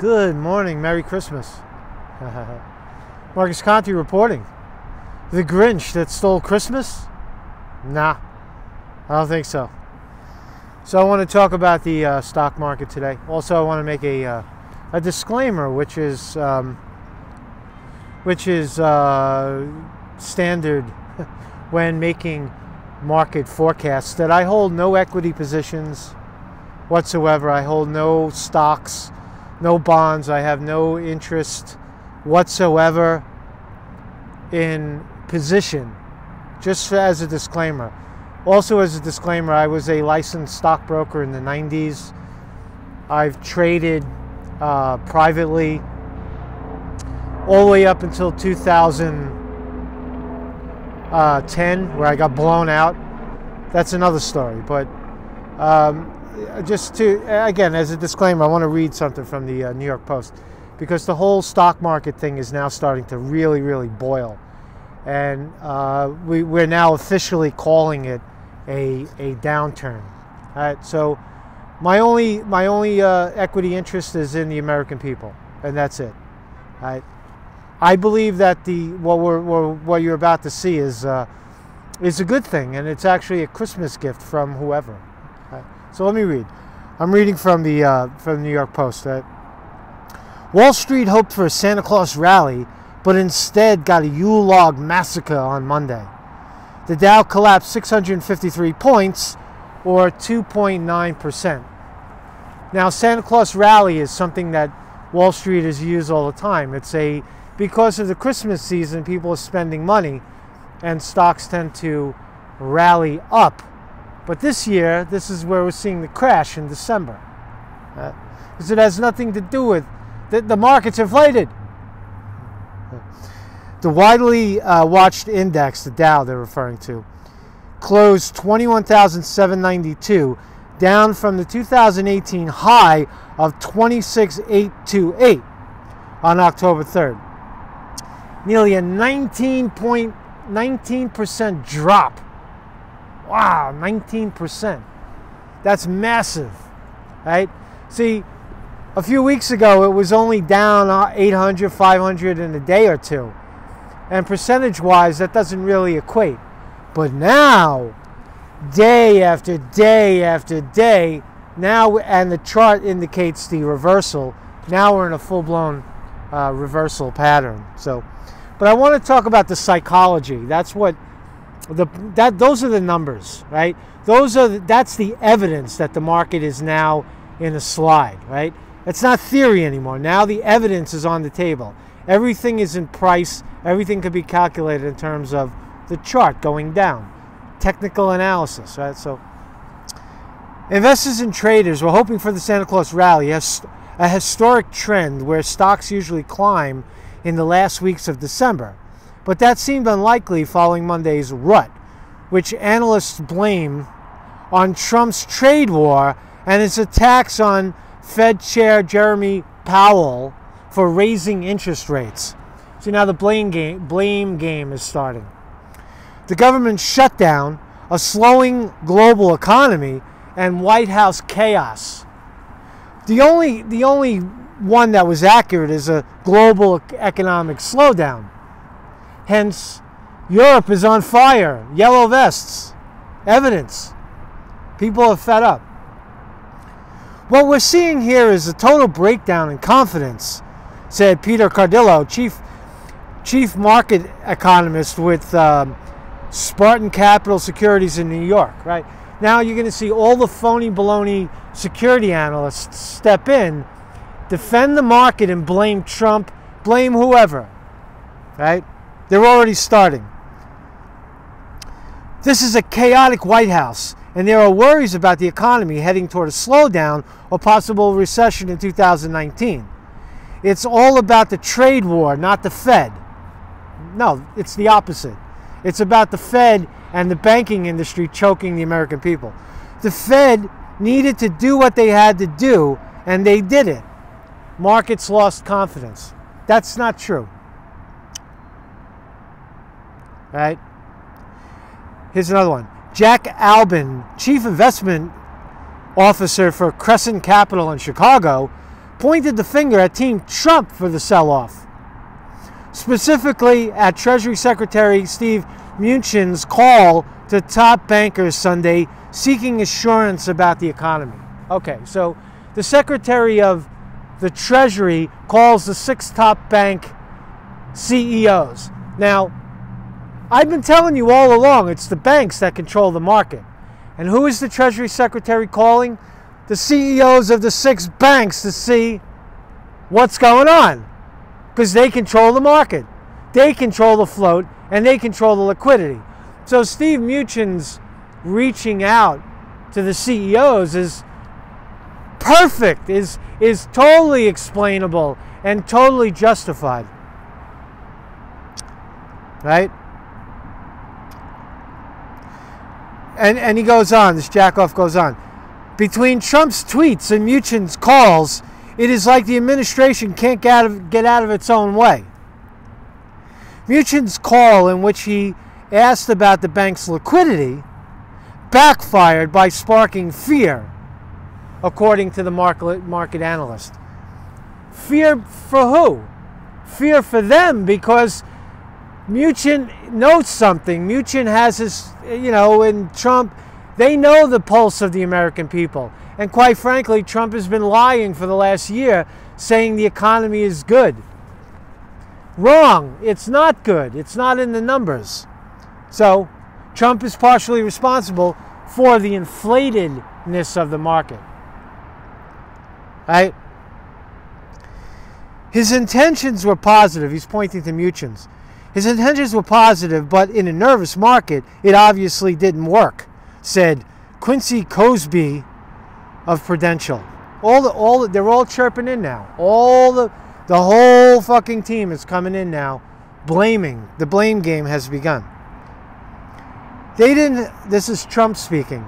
Good morning. Merry Christmas. Marcus Conte reporting. The Grinch that stole Christmas? Nah, I don't think so. So I want to talk about the uh, stock market today. Also, I want to make a, uh, a disclaimer, which is um, which is uh, standard when making market forecasts. That I hold no equity positions whatsoever. I hold no stocks, no bonds. I have no interest whatsoever in position. Just as a disclaimer. Also, as a disclaimer, I was a licensed stockbroker in the 90s. I've traded uh, privately all the way up until 2010, where I got blown out. That's another story. But um, just to, again, as a disclaimer, I want to read something from the uh, New York Post because the whole stock market thing is now starting to really, really boil. And uh, we, we're now officially calling it a, a downturn. All right, so my only, my only uh, equity interest is in the American people, and that's it. All right. I believe that the what we're, what you're about to see is uh, is a good thing, and it's actually a Christmas gift from whoever. So let me read. I'm reading from the uh, from the New York Post. Right? Wall Street hoped for a Santa Claus rally, but instead got a Yule log massacre on Monday. The Dow collapsed 653 points, or 2.9%. Now, Santa Claus rally is something that Wall Street is used all the time. It's a because of the Christmas season, people are spending money, and stocks tend to rally up. But this year, this is where we're seeing the crash in December, because uh, it has nothing to do with the, the market's inflated. The widely uh, watched index, the Dow they're referring to, closed 21,792, down from the 2018 high of 26,828 on October 3rd. Nearly a 19.19% drop. Wow, 19%. That's massive, right? See, a few weeks ago, it was only down uh, 800, 500 in a day or two. And percentage wise, that doesn't really equate. But now, day after day after day, now, and the chart indicates the reversal. Now we're in a full blown uh, reversal pattern. So, but I want to talk about the psychology. That's what the that those are the numbers, right? Those are the, that's the evidence that the market is now in a slide, right? It's not theory anymore. Now the evidence is on the table. Everything is in price. Everything can be calculated in terms of the chart going down. Technical analysis, right? So investors and traders were hoping for the Santa Claus rally, a historic trend where stocks usually climb in the last weeks of December. But that seemed unlikely following Monday's rut, which analysts blame on Trump's trade war and his attacks on Fed Chair Jerome Powell for raising interest rates. So now the blame game, blame game is starting. The government shutdown, a slowing global economy, and White House chaos. The only, the only one that was accurate is a global economic slowdown. Hence, Europe is on fire. Yellow vests. Evidence. People are fed up. What we're seeing here is a total breakdown in confidence said Peter Cardillo, chief chief market economist with um, Spartan Capital Securities in New York. Right now, you're going to see all the phony baloney security analysts step in, defend the market, and blame Trump, blame whoever. Right? They're already starting. This is a chaotic White House, and there are worries about the economy heading toward a slowdown or possible recession in 2019. It's all about the trade war, not the Fed. No, it's the opposite. It's about the Fed and the banking industry choking the American people. The Fed needed to do what they had to do, and they did it. Markets lost confidence. That's not true. Right? Here's another one. Jack Ablin, Chief Investment Officer for Crescent Capital in Chicago, pointed the finger at Team Trump for the sell off, specifically at Treasury Secretary Steve Mnuchin's call to top bankers Sunday seeking assurance about the economy. Okay, so the Secretary of the Treasury calls the six top bank CEOs. Now, I've been telling you all along it's the banks that control the market. And who is the Treasury Secretary calling? The CEOs of the six banks to see what's going on. Because they control the market, they control the float, and they control the liquidity. So Steve Mnuchin's reaching out to the CEOs is perfect, is, is totally explainable and totally justified. Right? And, and he goes on, this jackoff goes on. Between Trump's tweets and Mnuchin's calls, it is like the administration can't get out of, get out of its own way. Mnuchin's call, in which he asked about the bank's liquidity, backfired by sparking fear, according to the market, market analyst. Fear for who? Fear for them because Mnuchin knows something. Mnuchin has his, you know, and Trump, they know the pulse of the American people. And quite frankly, Trump has been lying for the last year, saying the economy is good. Wrong. It's not good. It's not in the numbers. So, Trump is partially responsible for the inflatedness of the market. Right? His intentions were positive. He's pointing to Mnuchin's. His intentions were positive, but in a nervous market, it obviously didn't work, said Quincy Krosby of Prudential. All the all the, they're all chirping in now. All the the whole fucking team is coming in now, blaming. The blame game has begun. They didn't. This is Trump speaking.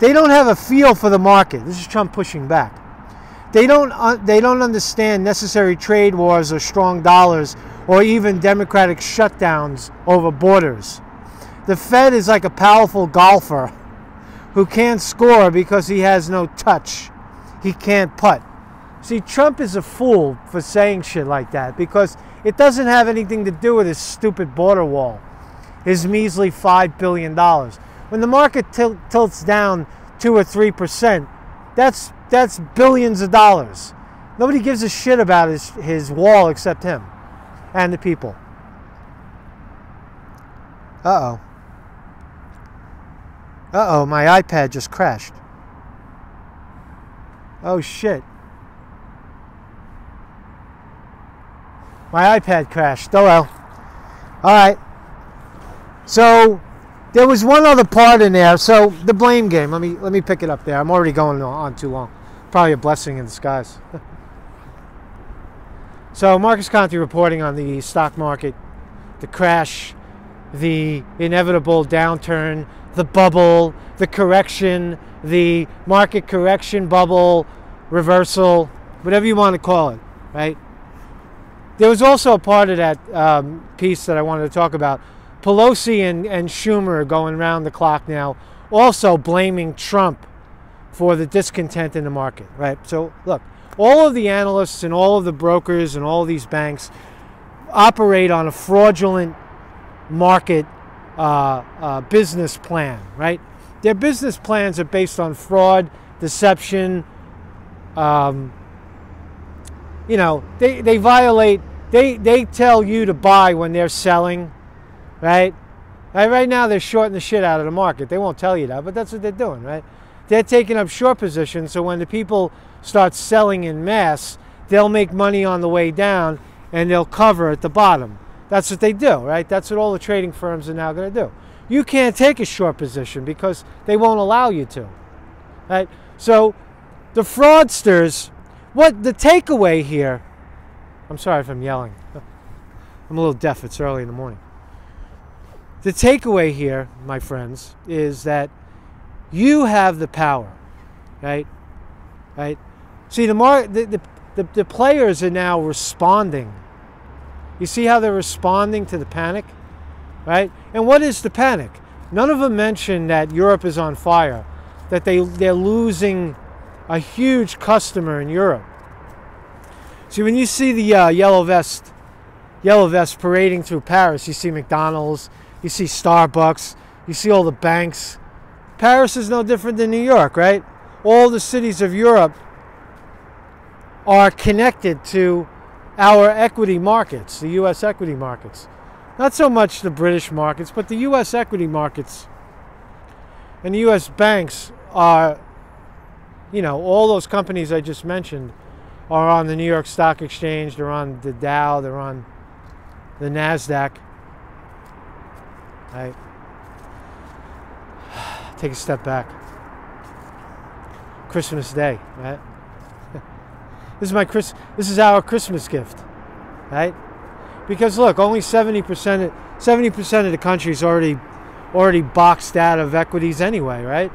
They don't have a feel for the market. This is Trump pushing back. They don't. Uh, they don't understand necessary trade wars or strong dollars or even democratic shutdowns over borders. The Fed is like a powerful golfer who can't score because he has no touch. He can't putt. See, Trump is a fool for saying shit like that because it doesn't have anything to do with his stupid border wall, his measly $5 billion. When the market til- tilts down 2 or 3%, that's, that's billions of dollars. Nobody gives a shit about his, his wall except him and the people. Uh oh. Uh oh, my iPad just crashed. Oh shit. My iPad crashed. Oh well. Alright. So there was one other part in there. So the blame game. Let me let me pick it up there. I'm already going on too long. Probably a blessing in disguise. So Marcus Conte reporting on the stock market, the crash, the inevitable downturn, the bubble, the correction, the market correction bubble, reversal, whatever you want to call it, right? There was also a part of that um, piece that I wanted to talk about. Pelosi and, and Schumer are going around the clock now, also blaming Trump for the discontent in the market, right? So, look, all of the analysts and all of the brokers and all these banks operate on a fraudulent market uh, uh, business plan, right? Their business plans are based on fraud, deception. Um, you know, they, they violate, they, they tell you to buy when they're selling, right? Right now, they're shorting the shit out of the market. They won't tell you that, but that's what they're doing, right? They're taking up short positions, so when the people start selling in mass, they'll make money on the way down and they'll cover at the bottom. That's what they do, right? That's what all the trading firms are now going to do. You can't take a short position because they won't allow you to. Right? So the fraudsters, what the takeaway here, I'm sorry if I'm yelling. I'm a little deaf, it's early in the morning. The takeaway here, my friends, is that you have the power, right? Right? See, the, mar- the, the, the, the players are now responding. You see how they're responding to the panic? Right? And what is the panic? None of them mention that Europe is on fire, that they, they're losing a huge customer in Europe. See, when you see the uh, yellow vest, yellow vest parading through Paris, you see McDonald's, you see Starbucks, you see all the banks. Paris is no different than New York, right? All the cities of Europe are connected to our equity markets, the U.S. equity markets. Not so much the British markets, but the U.S. equity markets and the U.S. banks are, you know, all those companies I just mentioned are on the New York Stock Exchange, they're on the Dow, they're on the NASDAQ. Right? Take a step back. Christmas Day, right? this is my Chris this is our Christmas gift. Right? Because look, only 70% 70% of the country is already already boxed out of equities anyway, right?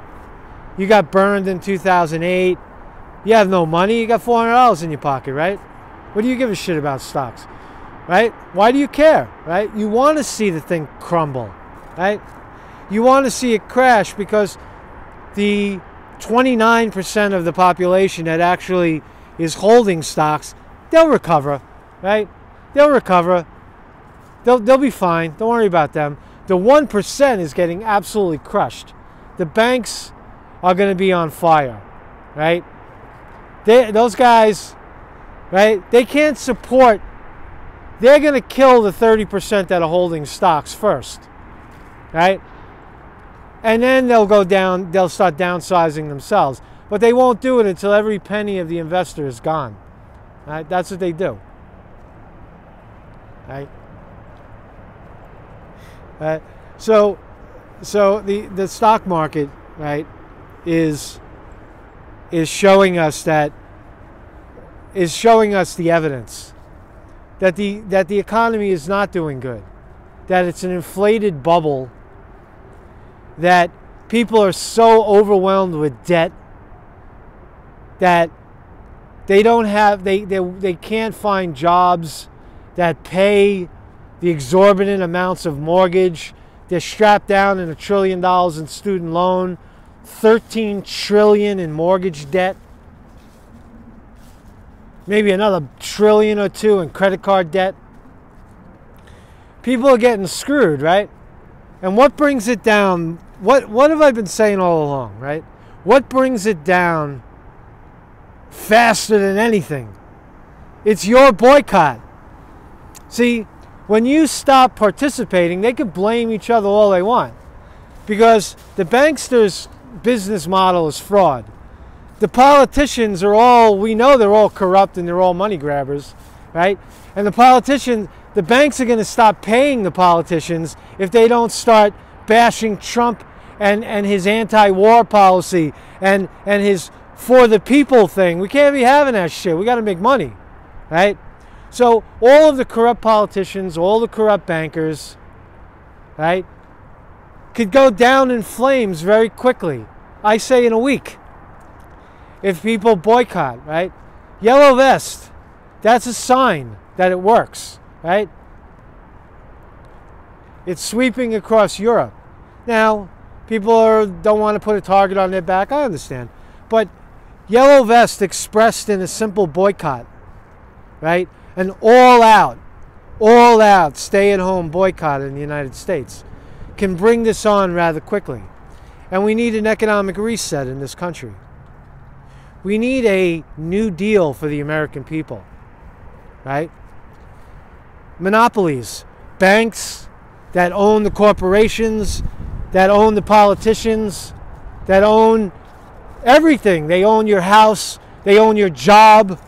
You got burned in 2008. You have no money. You got $400 in your pocket, right? What do you give a shit about stocks? Right? Why do you care? Right? You want to see the thing crumble, right? You want to see it crash because the 29% of the population that actually is holding stocks, they'll recover, right? They'll recover. They'll, they'll be fine. Don't worry about them. The 1% is getting absolutely crushed. The banks are going to be on fire, right? They, those guys, right? They can't support, they're going to kill the 30% that are holding stocks first, right? And then they'll go down, they'll start downsizing themselves. But they won't do it until every penny of the investor is gone. Right? That's what they do. Right? So, so the, the stock market, right, is is showing us that is showing us the evidence that the that the economy is not doing good, that it's an inflated bubble, that people are so overwhelmed with debt that they don't have they they, they can't find jobs that pay the exorbitant amounts of mortgage. They're strapped down in a trillion dollars in student loan, 13 trillion in mortgage debt, maybe another trillion or two in credit card debt. People are getting screwed, right? And what brings it down? What what have I been saying all along, right? What brings it down faster than anything? It's your boycott. See, when you stop participating, they can blame each other all they want because the banksters' business model is fraud. The politicians are all, we know they're all corrupt and they're all money grabbers, right? And the politicians, the banks are going to stop paying the politicians if they don't start bashing Trump and, and his anti war policy and, and his for the people thing. We can't be having that shit. We got to make money, right? So all of the corrupt politicians, all the corrupt bankers, right, could go down in flames very quickly. I say in a week. If people boycott, right? Yellow vest, that's a sign that it works, right? It's sweeping across Europe. Now, people are, don't want to put a target on their back, I understand. But yellow vest expressed in a simple boycott, right? an all out, all out stay at home boycott in the United States can bring this on rather quickly. And we need an economic reset in this country. We need a new deal for the American people, right? Monopolies, banks that own the corporations, that own the politicians, that own everything. They own your house, they own your job,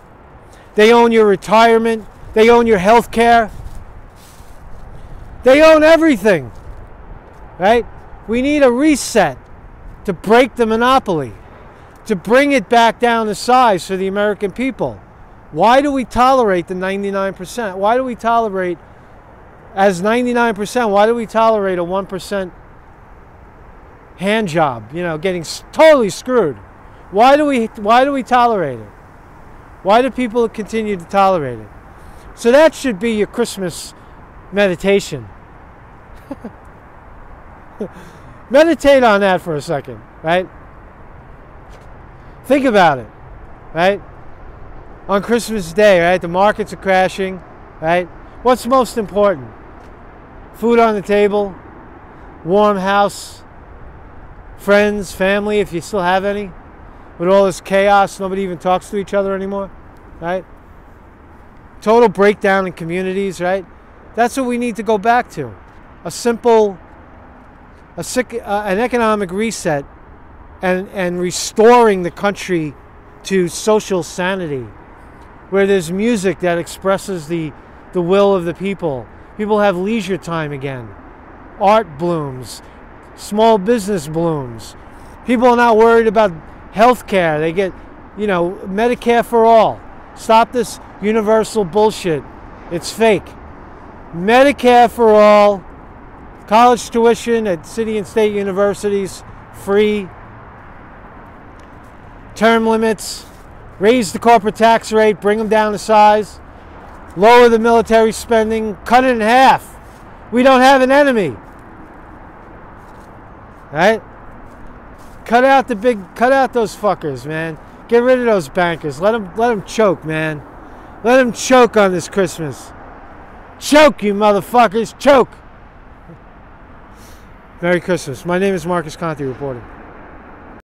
they own your retirement. They own your health care. They own everything. Right? We need a reset to break the monopoly, to bring it back down to size for the American people. Why do we tolerate the 99%? Why do we tolerate, as 99%, why do we tolerate a 1% hand job, you know, getting totally screwed? Why do we, why do we tolerate it? Why do people continue to tolerate it? So that should be your Christmas meditation. Meditate on that for a second, right? Think about it, right? on Christmas Day, right? The markets are crashing, right? What's most important? Food on the table, warm house, friends, family, if you still have any. With all this chaos, nobody even talks to each other anymore, right? Total breakdown in communities, right? That's what we need to go back to. A simple, a, uh, an economic reset and, and restoring the country to social sanity, where there's music that expresses the, the will of the people. People have leisure time again. Art blooms, small business blooms. People are not worried about health care. They get, you know, Medicare for all. Stop this universal bullshit. It's fake. Medicare for all, college tuition at city and state universities, free term limits, raise the corporate tax rate, bring them down to size, lower the military spending, cut it in half. We don't have an enemy. Right? Cut out the big cut out those fuckers, man. Get rid of those bankers. Let them let them choke, man. Let them choke on this Christmas. Choke, you motherfuckers, choke. Merry Christmas. My name is Marcus Conte reporting.